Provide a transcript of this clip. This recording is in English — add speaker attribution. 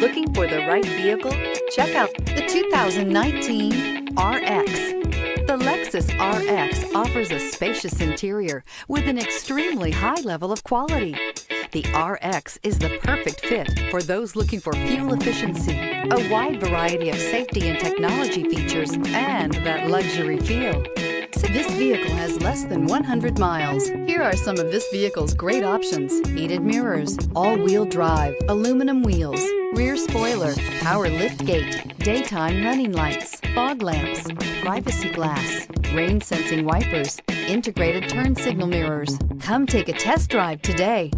Speaker 1: Looking for the right vehicle? Check out the 2019 RX. The Lexus RX offers a spacious interior with an extremely high level of quality. The RX is the perfect fit for those looking for fuel efficiency, a wide variety of safety and technology features, and that luxury feel. This vehicle has less than 100 miles. Here are some of this vehicle's great options. Heated mirrors, all-wheel drive, aluminum wheels, rear spoiler, power lift gate, daytime running lights, fog lamps, privacy glass, rain sensing wipers, integrated turn signal mirrors. Come take a test drive today.